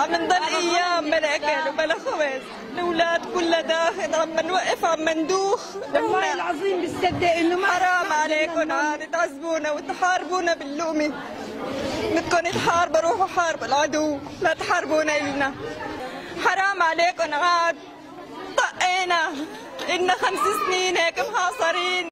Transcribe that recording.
عم نضل أيام بلا أكل وبلا خبز الأولاد كلها داخل عم نوقف عم ندوخ والله العظيم بصدق إنه ما حرام عليكم عاد تعذبونا وتحاربونا باللقمه بدكم تحاربوا روحوا حاربوا العدو لا تحاربونا إلنا. حرام عليكم عاد طقينا. إلنا خمس سنين هيك محاصرين